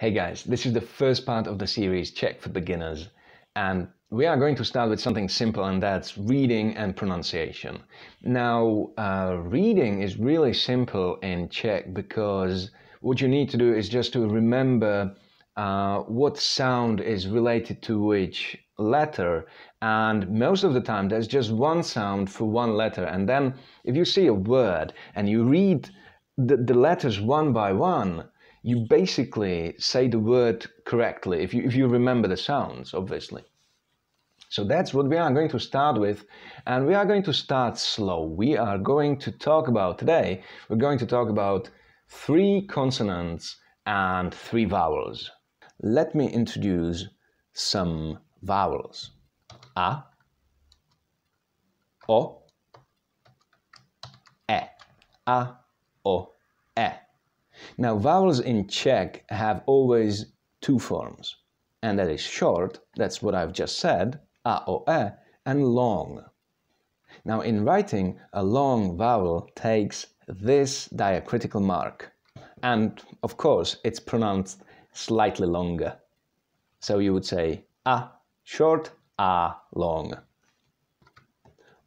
Hey guys, this is the first part of the series Czech for Beginners. And we are going to start with something simple and that's reading and pronunciation. Now, uh, reading is really simple in Czech because what you need to do is just to remember uh, what sound is related to which letter. And most of the time there's just one sound for one letter. And then if you see a word and you read the, the letters one by one you basically say the word correctly if you, if you remember the sounds, obviously. So that's what we are going to start with, and we are going to start slow. We are going to talk about today, we're going to talk about three consonants and three vowels. Let me introduce some vowels. A, O, E. A, O. Now, vowels in Czech have always two forms, and that is short, that's what I've just said, a o e, and long. Now, in writing, a long vowel takes this diacritical mark, and of course, it's pronounced slightly longer. So you would say a short, a long.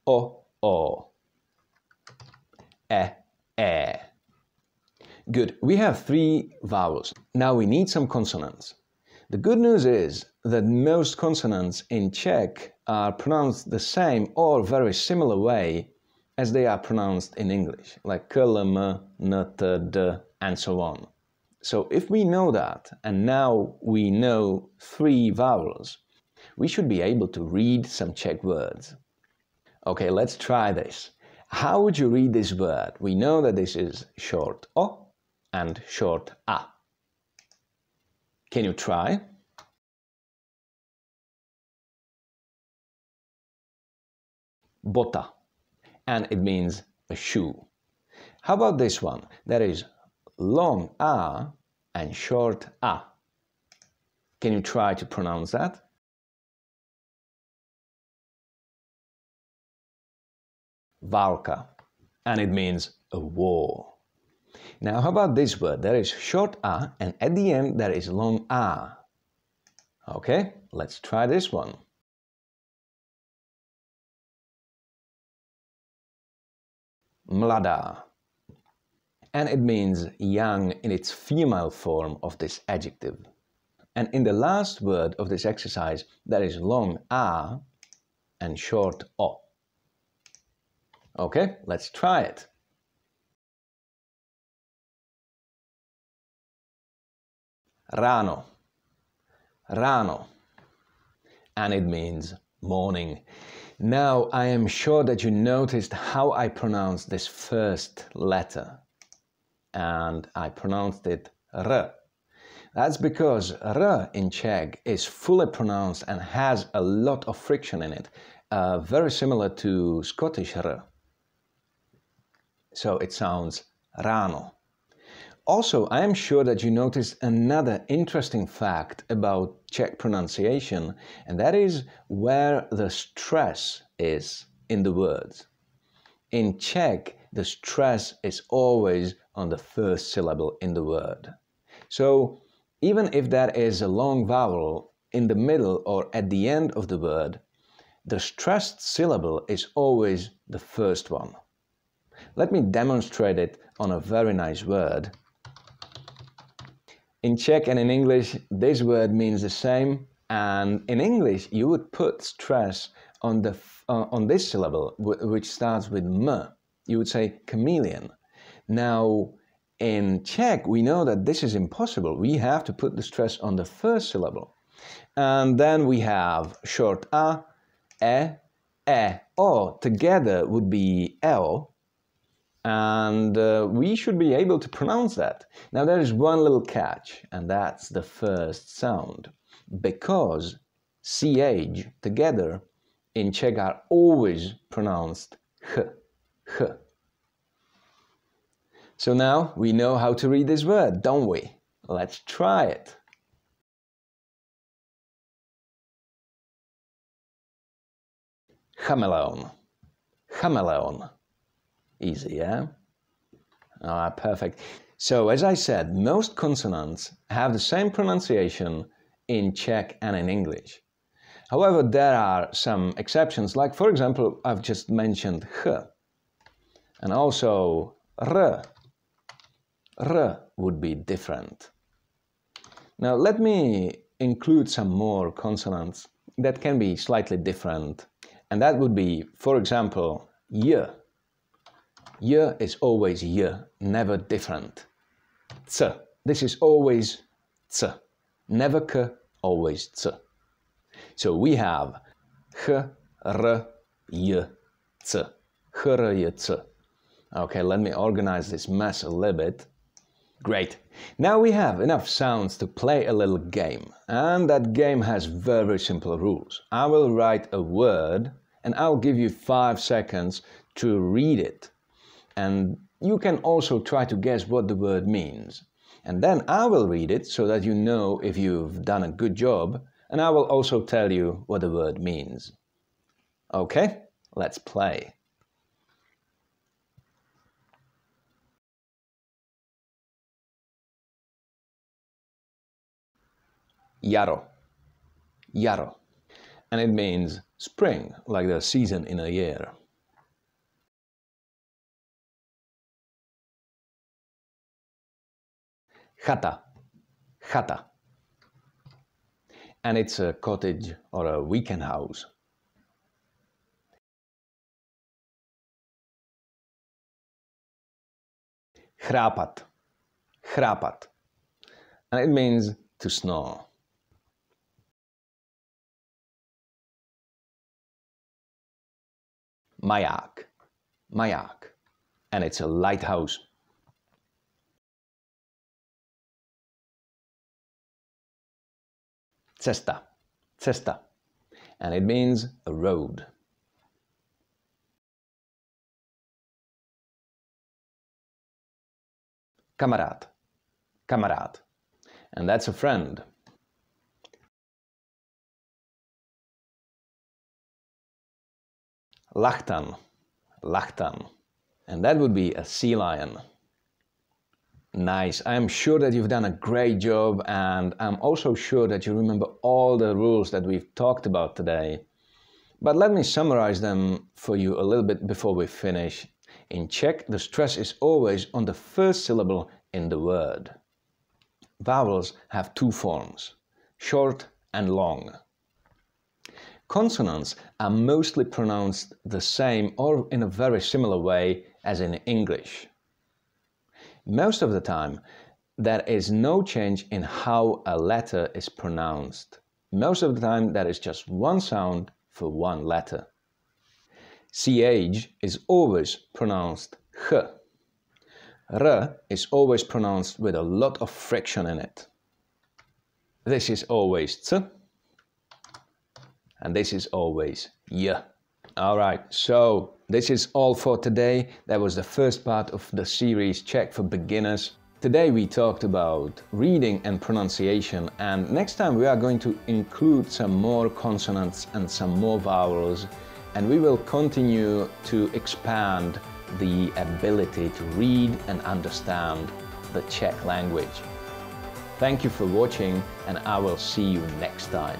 O, o. E, e. Good, we have three vowels. Now we need some consonants. The good news is that most consonants in Czech are pronounced the same or very similar way as they are pronounced in English, like k, l, m, n, t, d, and so on. So if we know that, and now we know three vowels, we should be able to read some Czech words. Okay, let's try this. How would you read this word? We know that this is short O and short a. Can you try? Bota, and it means a shoe. How about this one? That is long a and short a. Can you try to pronounce that? Valka, and it means a war. Now, how about this word? There is short a, and at the end there is long a. Okay, let's try this one. Mlada. And it means young in its female form of this adjective. And in the last word of this exercise, there is long a and short o. Okay, let's try it. Rano. Rano. And it means morning. Now, I am sure that you noticed how I pronounced this first letter. And I pronounced it R. That's because R in Czech is fully pronounced and has a lot of friction in it, uh, very similar to Scottish R. So it sounds rano. Also, I am sure that you noticed another interesting fact about Czech pronunciation, and that is where the stress is in the words. In Czech, the stress is always on the first syllable in the word. So, even if that is a long vowel in the middle or at the end of the word, the stressed syllable is always the first one. Let me demonstrate it on a very nice word in Czech and in English, this word means the same. And in English, you would put stress on, the, uh, on this syllable, which starts with m. You would say chameleon. Now, in Czech, we know that this is impossible. We have to put the stress on the first syllable. And then we have short a, e, e, o. Together would be el, and uh, we should be able to pronounce that. Now there is one little catch, and that's the first sound, because ch together in Czech are always pronounced h, h. So now we know how to read this word, don't we? Let's try it. Chameleon. Chameleon. Easy, yeah? Right, perfect. So, as I said, most consonants have the same pronunciation in Czech and in English. However, there are some exceptions, like for example, I've just mentioned h, and also r. R would be different. Now, let me include some more consonants that can be slightly different, and that would be, for example, y. Y is always y, never different. C. This is always c. Never k, always c. So we have h, r, y, c. H, r, y, c. Okay, let me organize this mess a little bit. Great. Now we have enough sounds to play a little game. And that game has very simple rules. I will write a word and I'll give you five seconds to read it. And you can also try to guess what the word means. And then I will read it so that you know if you've done a good job, and I will also tell you what the word means. Okay, let's play. Jaro. Jaro. And it means spring, like the season in a year. Chata, chata. And it's a cottage or a weekend house. Chrápat, chrápat. And it means to snore. Maják, maják. And it's a lighthouse Cesta, cesta. And it means a road. Kamarad, kamarad. And that's a friend. Lachtan, lachtan. And that would be a sea lion. Nice. I'm sure that you've done a great job, and I'm also sure that you remember all the rules that we've talked about today. But let me summarize them for you a little bit before we finish. In Czech, the stress is always on the first syllable in the word. Vowels have two forms, short and long. Consonants are mostly pronounced the same or in a very similar way as in English. Most of the time, there is no change in how a letter is pronounced. Most of the time, there is just one sound for one letter. CH is always pronounced h. R is always pronounced with a lot of friction in it. This is always T. and this is always y. All right, so this is all for today. That was the first part of the series Czech for Beginners. Today we talked about reading and pronunciation and next time we are going to include some more consonants and some more vowels and we will continue to expand the ability to read and understand the Czech language. Thank you for watching and I will see you next time.